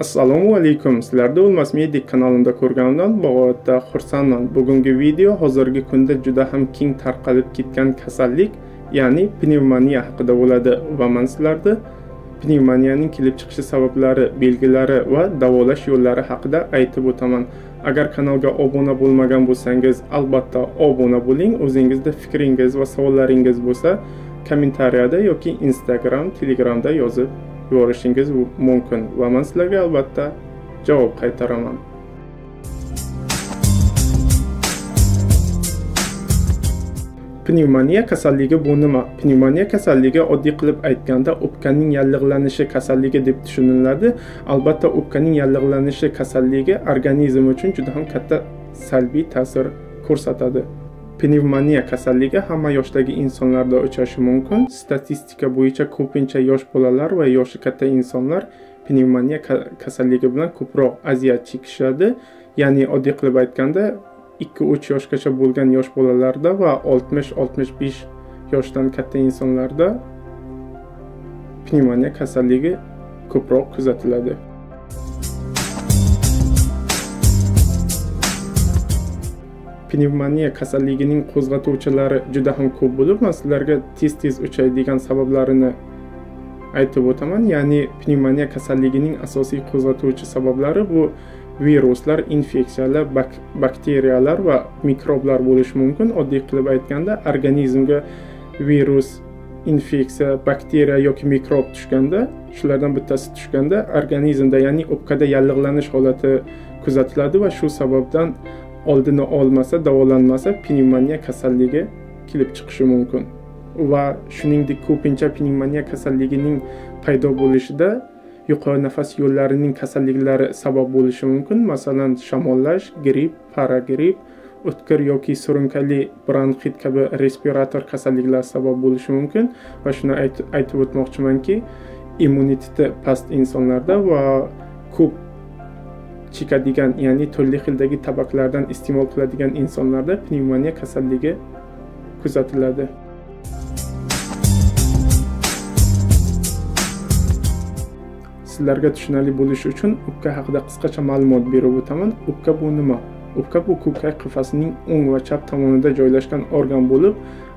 assalomu alaykum. Sizlarda o'lmas medik kanalimda ko'rganimdan bog'otda xursandman. Bugungi video hozirgi kunda juda ham keng tarqalib ketgan kasallik ya'ni pnevmoniya haqida bo'ladi va man sizlarga pnevmoniyaning kelib chiqishi sabablari belgilari va davolash yo'llari haqida aytib o'taman. Agar kanalga obuna bo'lmagan bo'lsangiz albatta obuna bo'ling. O'zingizda fikringiz va savollaringiz bo'lsa kommentariyada yoki instagram telegramda yozib yuborishingiz mumkin va man sizlarga albatta javob qaytaraman. Pnevmoniya kasalligi bu nima? Pnevmoniya kasalligi oddiy qilib aytganda o'pkaning yallig'lanishi kasalligi deb tushuniladi. Albatta o'pkaning yallig'lanishi kasalligi organizm uchun juda ham katta salbiy ta'sir ko'rsatadi. Pnevmoniya kasalligi hamma yoshdagi insonlarda uchrashi mumkin. Statistika bo'yicha ko'pincha yosh bolalar va yoshi katta insonlar pnevmoniya kasalligi bilan ko'proq aziyat chekishadi. Ya'ni oddiy qilib aytganda ikki uch yoshgacha bo'lgan yosh bolalarda va oltmish oltmish besh yoshdan katta insonlarda pnevmoniya kasalligi ko'proq kuzatiladi. Pnevmoniya kasalligining qo'zg'atuvchilari juda ham ko'p bo'lib man sizlarga tez tez uchraydigan sabablarini aytib o'taman. Ya'ni pnevmoniya kasalligining asosiy qo'zg'atuvchi sabablari bu viruslar infeksiyalar bak bakteriyalar va mikroblar bo'lishi mumkin. Oddiy qilib aytganda organizmga virus infeksiya bakteriya yoki mikrob tushganda shulardan bittasi tushganda organizmda ya'ni o'pkada yallig'lanish holati kuzatiladi va shu sababdan oldini olmasa davolanmasa pnevmoniya kasalligi kelib chiqishi mumkin. Va shuningdek ko'pincha pnevmoniya kasalligining paydo bo'lishida yuqori nafas yo'llarining kasalliklari sabab bo'lishi mumkin. Masalan shamollash gripp paragripp o'tkir yoki surunkali bronxit kabi respirator kasalliklar sabab bo'lishi mumkin. Va shuni aytib o'tmoqchimanki immuniteti past insonlarda va ko'p chekadigan ya'ni turli xildagi tabaklardan iste'mol qiladigan insonlarda pnevmoniya kasalligi kuzatiladi. Sizlarga tushunarli bo'lishi uchun o'pka haqida qisqacha ma'lumot berib o'taman. O'pka bu nima? O'pka bu ko'krak qafasining o'ng va chap tomonida joylashgan organ bo'lib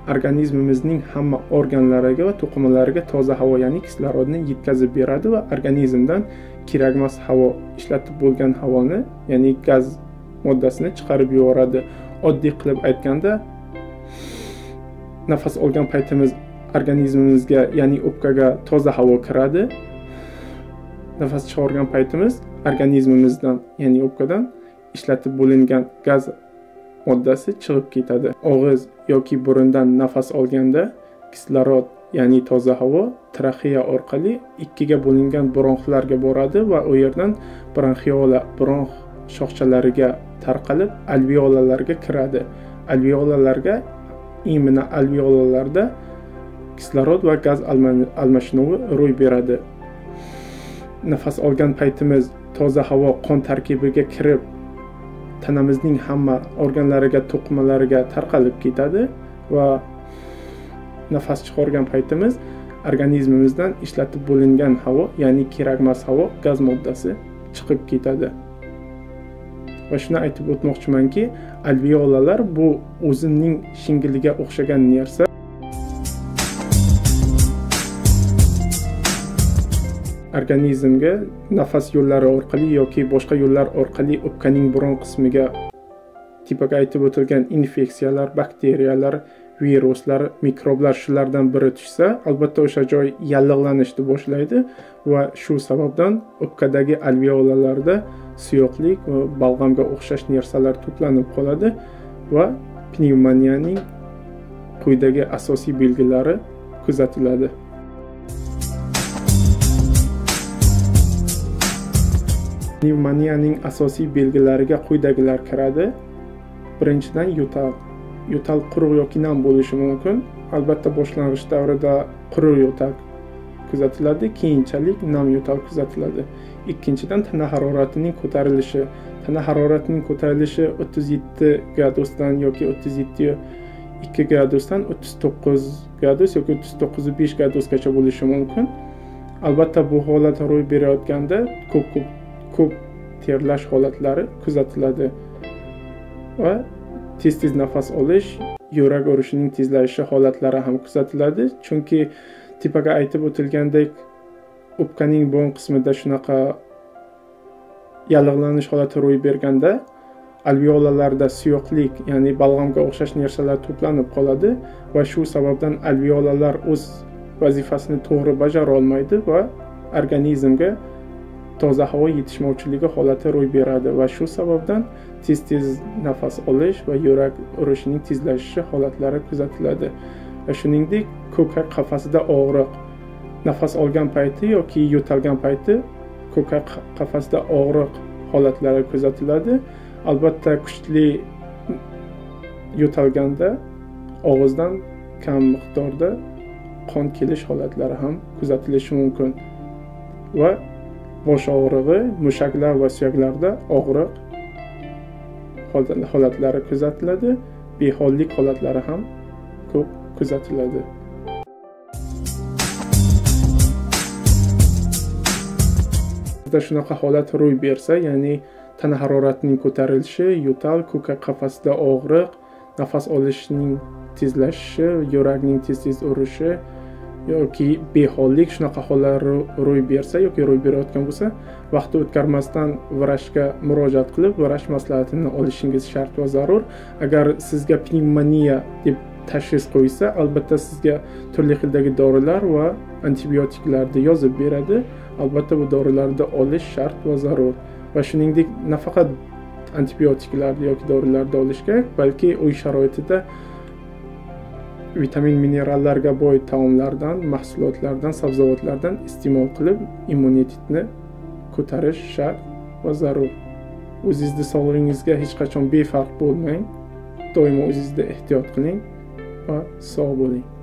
organizmimizning hamma organlariga va to'qimalariga toza havo ya'ni kislorodni yetkazib beradi va organizmdan kerakmas havo ishlatib bo'lgan havoni ya'ni gaz moddasini chiqarib yuboradi. Oddiy qilib aytganda nafas olgan paytimiz organizmimizga ya'ni o'pkaga toza havo kiradi. Nafas chiqargan paytimiz organizmimizdan ya'ni o'pkadan ishlatib bo'lingan gaz moddasi chiqib ketadi. Og'iz yoki burundan nafas olganda kislorod ya'ni toza havo traxeya orqali ikkiga bo'lingan bronxlarga boradi va u yerdan bronxiola bronx shoxchalariga tarqalib alveolalarga kiradi. Alveolalarga именно alveolalarda kislorod va gaz almashinuvi ro'y beradi. Nafas olgan paytimiz toza havo qon tarkibiga kirib tanamizning hamma organlariga to'qimalariga tarqalib ketadi va nafas chiqargan paytimiz organizmimizdan ishlatib bo'lingan havo ya'ni kerakmas havo gaz moddasi chiqib ketadi. Va shuni aytib o'tmoqchimanki alveolalar bu o'zining shingiliga o'xshagan narsa. Organizmga nafas yo'llari orqali yoki boshqa yo'llar orqali o'pkaning biron qismiga tipaga aytib o'tilgan infeksiyalar bakteriyalar viruslar mikroblar shulardan biri tushsa albatta o'sha joy yallig'lanishni boshlaydi va shu sababdan o'pkadagi alveolalarda suyuqlik va balg'amga o'xshash narsalar to'planib qoladi va pnevmoniyaning quyidagi asosiy belgilari kuzatiladi. Pnevmoniyaning asosiy belgilariga quyidagilar kiradi. Birinchidan yo'tal yo'tal quruq yoki nam bo'lishi mumkin. Albatta boshlang'ich davrida quruq yo'tal kuzatiladi keyinchalik nam yo'tal kuzatiladi. Ikkinchidan tana haroratining ko'tarilishi. Tana haroratining ko'tarilishi o'ttiz yetti gradusdan yoki o'ttiz yetti ikki gradusdan o'ttiz to'qqiz gradus yoki o'ttiz to'qqiz besh gradusgacha bo'lishi mumkin. Albatta bu holat ro'y berayotganda ko'p ko'p ko'p terlash holatlari kuzatiladi va tez tez nafas olish yurak urishining tezlashishi holatlari ham kuzatiladi. Chunki tepaga aytib o'tilgandek o'pkaning bo'yin qismida shunaqa yallig'lanish holati ro'y berganda alveolalarda suyuqlik ya'ni balg'amga o'xshash narsalar to'planib qoladi va shu sababdan alveolalar o'z vazifasini to'g'ri bajara olmaydi va organizmga toza havo yetishmovchiligi holati ro'y beradi va shu sababdan tez tez nafas olish va yurak urishining tezlashishi holatlari kuzatiladi. Va shuningdek ko'krak qafasida og'riq nafas olgan payti yoki yo'talgan payti ko'krak qafasida og'riq holatlari kuzatiladi. Albatta kuchli yo'talganda og'izdan kam miqdorda qon kelish holatlari ham kuzatilishi mumkin va bosh og'rig'i mushaklar va suyaklarda og'riq holatlari kuzatiladi. Behollik holatlari ham ko'p kuzatiladi. Shunaqa holat ro'y bersa ya'ni tana haroratining ko'tarilishi yo'tal ko'krak qafasida og'riq nafas olishning tezlashishi yurakning tez tez urishi yoki behollik shunaqa hollar ro'y bersa yoki ro'y berayotgan bo'lsa vaqtni o'tkazmasdan vrachga murojaat qilib vrach maslahatini olishingiz shart va zarur. Agar sizga pnevmoniya deb tashxis qo'ysa albatta sizga turli xildagi dorilar va antibiotiklarni yozib beradi. Albatta bu dorilarni olish shart va zarur. Va shuningdek nafaqat antibiotiklarni yoki dorilarni olish kerak balki uy sharoitida vitamin minerallarga boy taomlardan mahsulotlardan sabzavotlardan iste'mol qilib immunitetni ko'tarish shart va zarur. O'zingizni sog'lig'ingizga hech qachon befarq bo'lmang. Doimo o'zingizni ehtiyot qiling va sog' bo'ling.